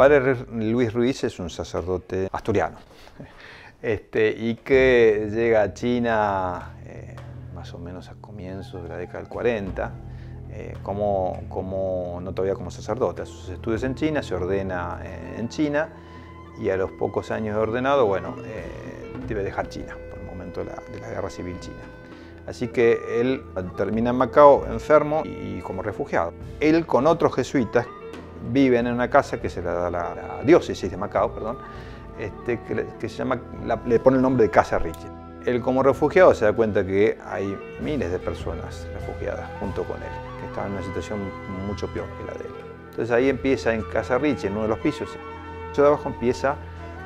padre Luis Ruiz es un sacerdote asturiano este, y que llega a China eh, más o menos a comienzos de la década del 40, eh, como, como, no todavía como sacerdote, hace sus estudios en China, se ordena en China y a los pocos años de ordenado, bueno, debe dejar China por el momento de la, de la guerra civil china. Así que él termina en Macao enfermo y como refugiado. Él con otros jesuitas viven en una casa que se la da la, diócesis de Macao, perdón, este, que, se llama, le pone el nombre de Casa Richie. Él como refugiado se da cuenta que hay miles de personas refugiadas junto con él, que están en una situación mucho peor que la de él. Entonces ahí empieza en Casa Richie, en uno de los pisos, de abajo empieza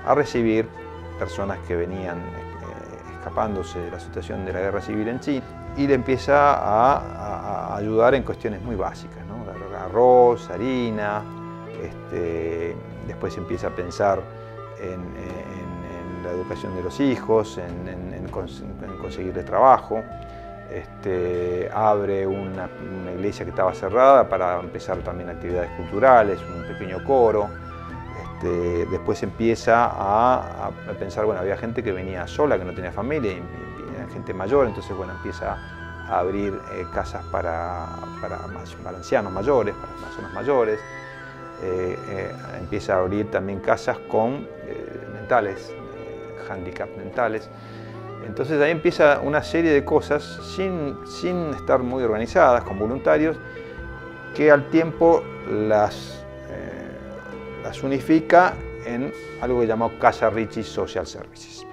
a recibir personas que venían escapándose de la situación de la guerra civil en China y le empieza a, ayudar en cuestiones muy básicas, ¿no? Arroz, harina, este, después empieza a pensar en, la educación de los hijos, en, en conseguirle trabajo, este, abre una, iglesia que estaba cerrada para empezar también actividades culturales, un pequeño coro, este, después empieza a, pensar, bueno, había gente que venía sola, que no tenía familia, y, gente mayor, entonces bueno, empieza a abrir eh, casas para, para, mayores, para personas mayores, eh, eh, empieza a abrir también casas con mentales, handicap mentales. Entonces ahí empieza una serie de cosas sin, estar muy organizadas, con voluntarios, que al tiempo las unifica en algo que llamamos Casa Richie Social Services.